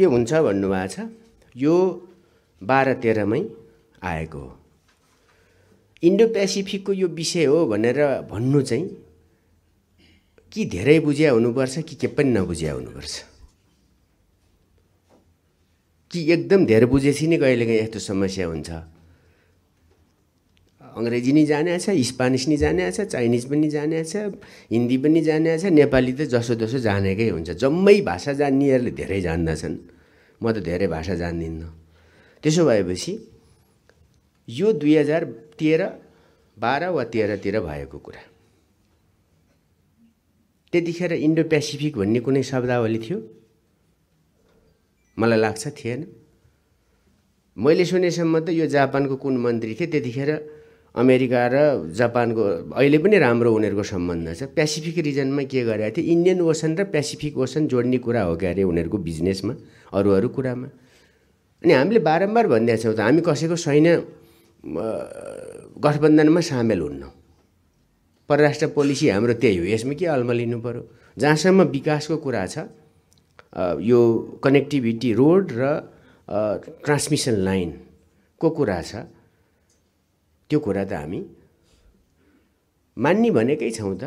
के हुन्छ भन्नुभएको छ? यो बाह्र तेह्रमै आएको हो। इन्डो पेसिफिकको यो विषय हो भनेर भन्नु चाहिँ कि धेरै बुझ्या हुनुपर्छ कि के पनि नबुझ्या हुनुपर्छ? कि एकदम धेरै बुझेपछि नै कहिलेकाहीँ यस्तो समस्या हुन्छ? अङ्ग्रेजी नै जाने छ स्पानिस नि जाने छ चाइनिज पनि जाने छ हिन्दी पनि जाने छ नेपाली त जसो जसो जानेकै हुन्छ। जम्मै भाषा जान्नेहरूले धेरै जान्दछन्। म त धेरै भाषा जान्दिनँ। त्यसो भएपछि यो दुई हजार तेह्र बाह्र वा तेह्रतिर भएको कुरा। त्यतिखेर इन्डो पेसिफिक भन्ने कुनै शब्दावली थियो? मलाई लाग्छ थिएन। मैले सुनेसम्म त यो जापानको कुन मन्त्री थिए त्यतिखेर अमेरिका र जापानको अहिले पनि राम्रो उनीहरूको सम्बन्ध छ। पेसिफिक रिजनमा के गरेका थिए इन्डियन ओसन र पेसिफिक ओसन जोड्ने कुरा हो क्या अरे उनीहरूको बिजनेसमा अरू अरू कुरामा। अनि हामीले बारम्बार भनिदिएका छौँ त हामी कसैको सैन्य गठबन्धनमा सामेल हुन्न। परराष्ट्र पोलिसी हाम्रो त्यही हो। यसमा के अल्मलिनु पऱ्यो जहाँसम्म विकासको कुरा छ यो कनेक्टिभिटी रोड र ट्रान्समिसन लाइनको कुरा छ त्यो कुरा त हामी मान्ने भनेकै छौँ त।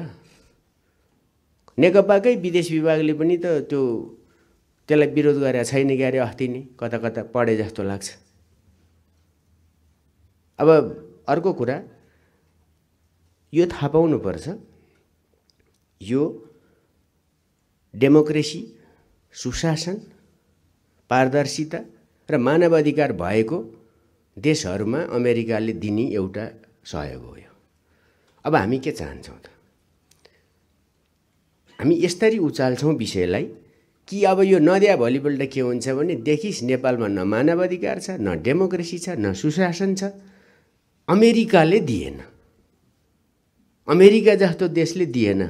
नेकपाकै विदेश विभागले पनि त त्यो त्यसलाई विरोध गरेर छैन क्यारे अस्ति नै कता कता पढे जस्तो लाग्छ। अब अर्को कुरा यो थाहा पाउनुपर्छ यो डेमोक्रेसी सुशासन पारदर्शिता र मानवाधिकार भएको देशहरूमा अमेरिकाले दिने एउटा सहयोग हो यो। अब हामी के चाहन्छौँ त? हामी यसरी उचाल्छौँ विषयलाई कि अब यो नदिया भोलिपल्ट के हुन्छ भने देखिस् नेपालमा न मानवाधिकार छ न डेमोक्रेसी छ न सुशासन छ। अमेरिकाले दिएन। अमेरिका जस्तो देशले दिएन।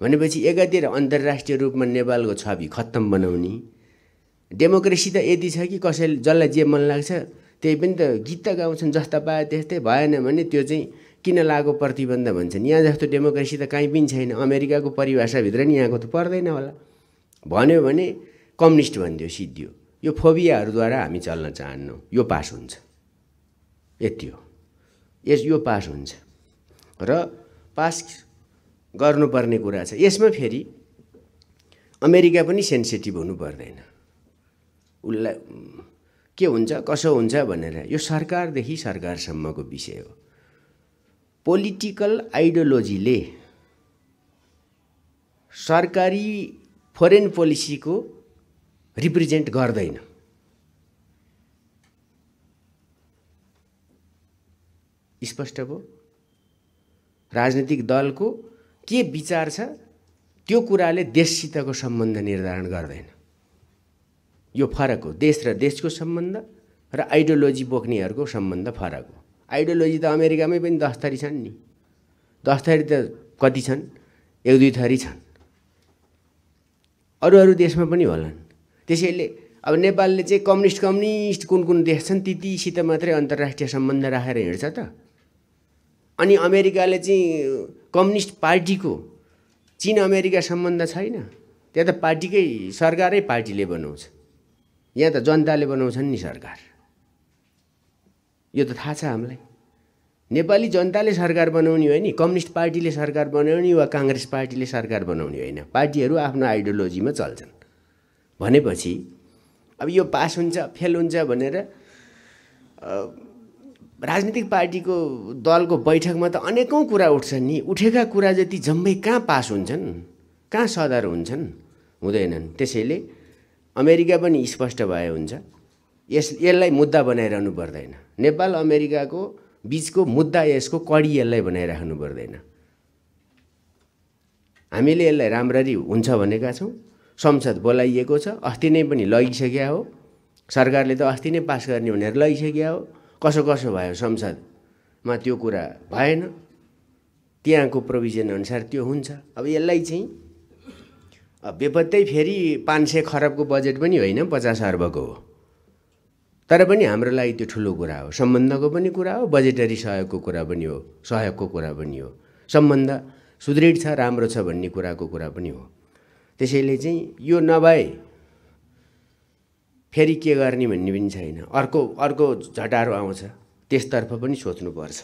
भनेपछि एकातिर अन्तर्राष्ट्रिय रूपमा नेपालको छवि खत्तम बनाउने। डेमोक्रेसी त यति छ कि कसैले जसलाई जे मन लाग्छ त्यही पनि त गीत त गाउँछन् जस्ता पाए त्यस्तै भएन भने त्यो चाहिँ किन लागु प्रतिबन्ध भन्छन्? यहाँ जस्तो डेमोक्रेसी त कहीँ पनि छैन। अमेरिकाको परिभाषाभित्र नि यहाँको त पर्दैन होला। भन्यो भने कम्युनिस्ट भनिदियो सिद्धियो। यो फोबियाहरूद्वारा हामी चल्न चाहन्नौँ। यो पास हुन्छ। यति हो। यस यो पास हुन्छ। र पास गर्नुपर्ने कुरा छ। यसमा फेरि अमेरिका पनि सेन्सिटिभ हुनु पर्दैन। उसलाई के हुन्छ कसो हुन्छ भनेर। यो सरकारदेखि सरकारसम्मको विषय हो। पोलिटिकल आइडियोलोजीले सरकारी फरेन पोलिसीको रिप्रेजेन्ट गर्दैन। स्पष्ट भयो? राजनीतिक दलको के विचार छ त्यो कुराले देशसितको सम्बन्ध निर्धारण गर्दैन। यो फरक हो। देश र देशको सम्बन्ध र आइडियोलोजी बोक्नेहरूको सम्बन्ध फरक हो। आइडियोलोजी त अमेरिकामै पनि दस थरी छन् नि। दस थरी त कति छन्? एक दुई थरी छन्। अरू अरू देशमा पनि होलान्। त्यसैले अब नेपालले चाहिँ कम्युनिस्ट कम्युनिस्ट कुन कुन देश छन् ती तीसित मात्रै अन्तर्राष्ट्रिय सम्बन्ध राखेर हिँड्छ त। अनि अमेरिकाले चाहिँ कम्युनिस्ट पार्टीको चिन अमेरिका सम्बन्ध छैन। त्यहाँ त पार्टीकै सरकारै पार्टीले बनाउँछ। यहाँ त जनताले बनाउँछन् नि सरकार। यो त थाहा छ हामीलाई। नेपाली जनताले सरकार बनाउने होइन कम्युनिस्ट पार्टीले सरकार बनाउने वा काङ्ग्रेस पार्टीले सरकार बनाउने होइन। पार्टीहरू आफ्नो आइडियोलोजीमा चल्छन्। भनेपछि अब यो पास हुन्छ फेल हुन्छ भनेर राजनीतिक पार्टीको दलको बैठकमा त अनेकौँ कुरा उठ्छन् नि। उठेका कुरा जति जम्मै कहाँ पास हुन्छन् कहाँ सदर हुन्छन् हुँदैनन्। त्यसैले अमेरिका पनि स्पष्ट भए हुन्छ। यस यसलाई मुद्दा बनाइरहनु पर्दैन। नेपाल अमेरिकाको बिचको मुद्दा यसको कडी यसलाई बनाइराख्नु पर्दैन। हामीले यसलाई राम्ररी हुन्छ भनेका छौँ। संसद बोलाइएको छ अस्ति नै पनि लगिसक्या हो। सरकारले त अस्ति नै पास गर्ने भनेर लगिसक्या हो। कसो कसो भयो संसदमा त्यो कुरा भएन। त्यहाँको प्रोभिजन अनुसार त्यो हुन्छ। अब यसलाई चाहिँ बेपत्तै फेरि पाँच सय खरबको बजेट पनि होइन पचास अर्बको हो। तर पनि हाम्रो लागि त्यो ठुलो कुरा हो। सम्बन्धको पनि कुरा हो बजेटरी सहयोगको कुरा पनि हो सहयोगको कुरा पनि हो। सम्बन्ध सुदृढ छ राम्रो छ भन्ने कुराको कुरा पनि हो। त्यसैले चाहिँ यो नभए फेरि के गर्ने भन्ने पनि छैन। अर्को अर्को झटारो आउँछ। त्यसतर्फ पनि सोच्नुपर्छ।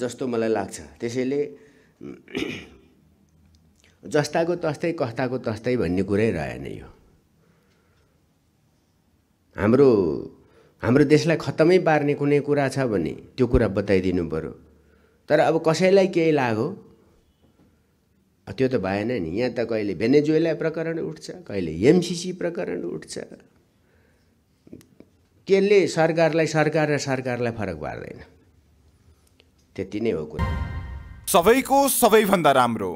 जस्तो मलाई लाग्छ। त्यसैले जस्ताको तस्तै कस्ताको तस्तै भन्ने कुरै रहेन यो। हाम्रो हाम्रो देशलाई खत्तमै पार्ने कुनै कुरा छ भने त्यो कुरा बताइदिनु पऱ्यो तर अब कसैलाई केही लाग्यो? त्यो त भएन नि। यहाँ त कहिले भेनेजुएला प्रकरण उठ्छ कहिले एमसिसी प्रकरण उठ्छ। त्यसले सरकारलाई सरकार र सरकारलाई फरक पार्दैन। त्यति नै हो कुरा। सबैको सबैभन्दा राम्रो।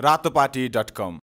Ratopati dot com.